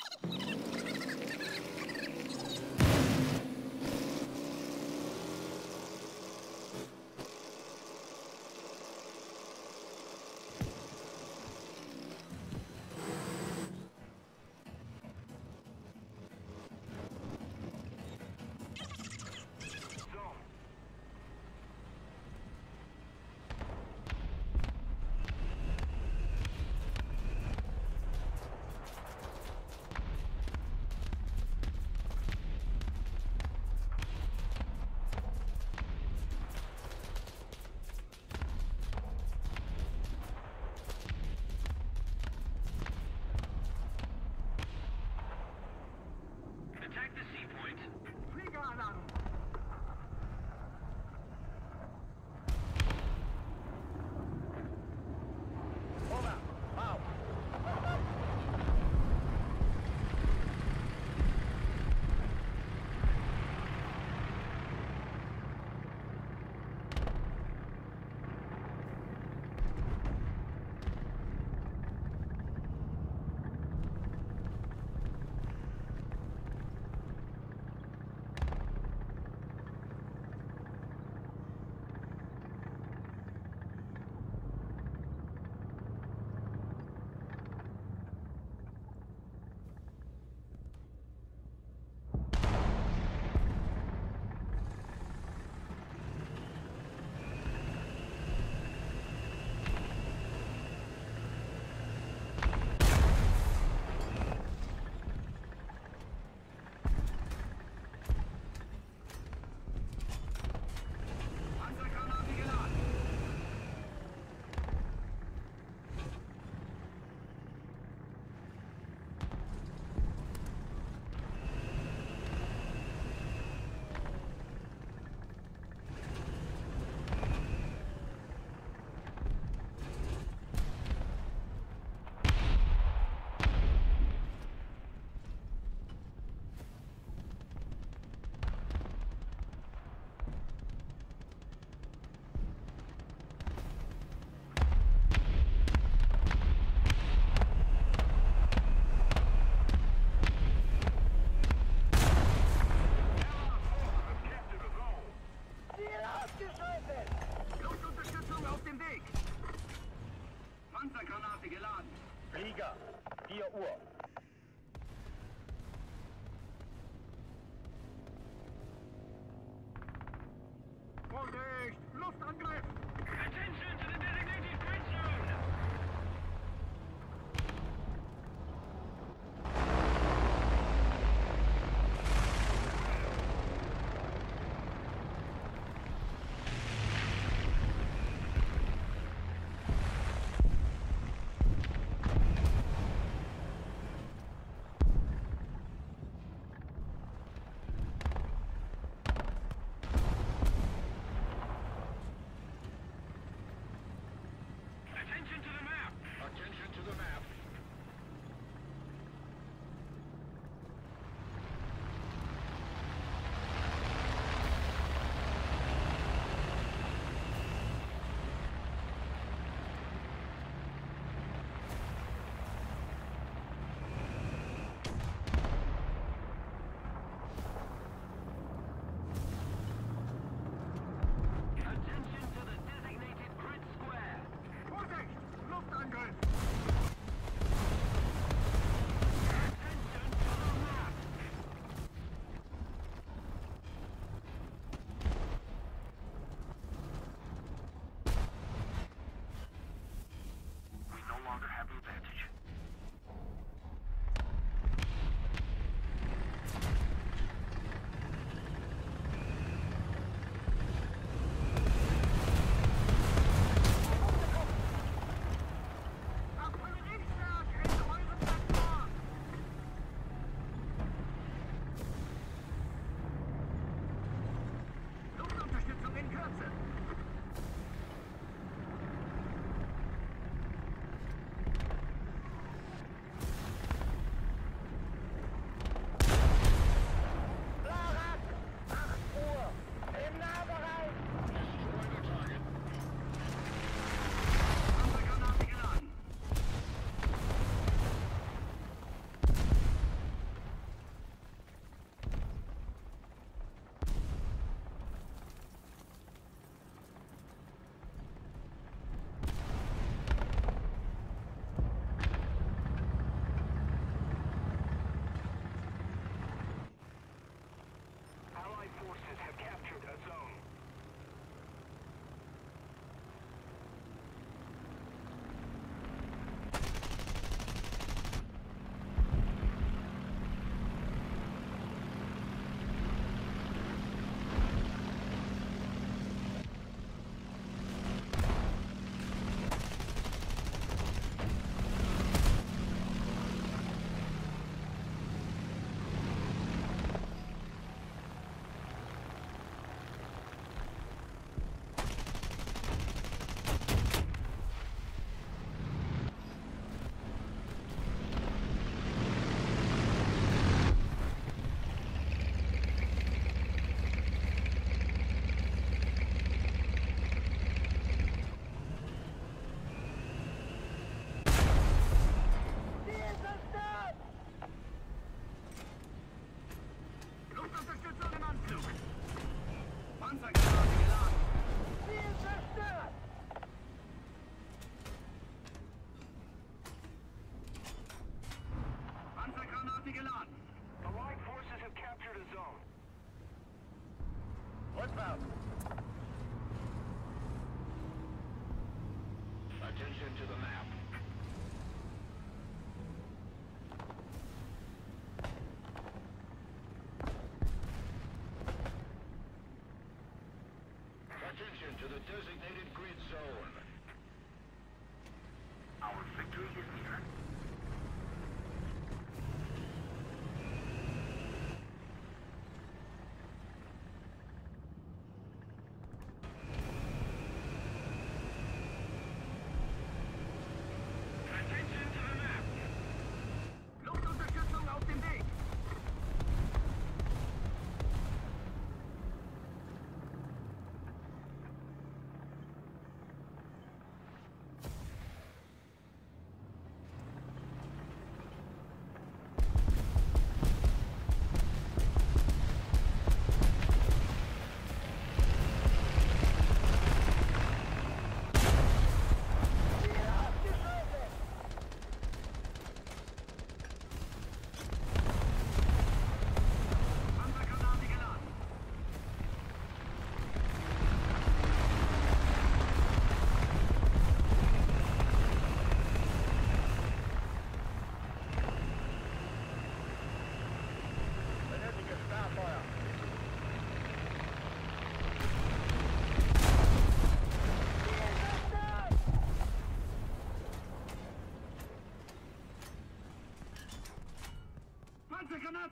you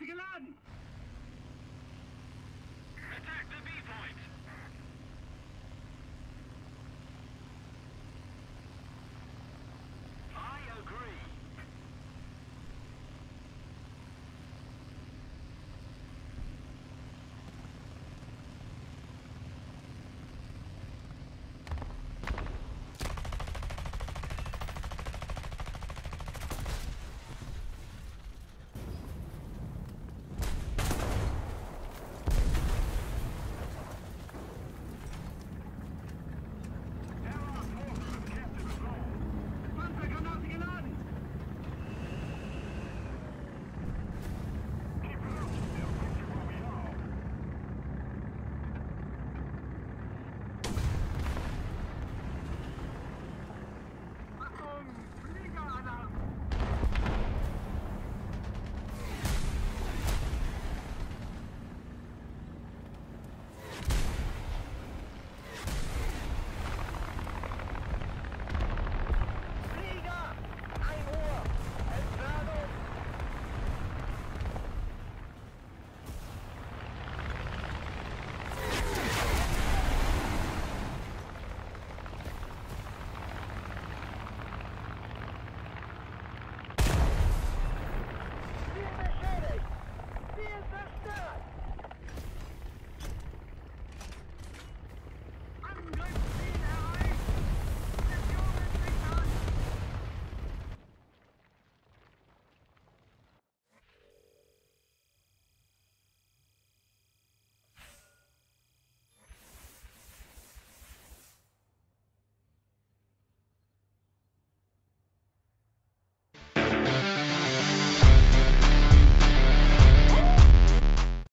Geladen.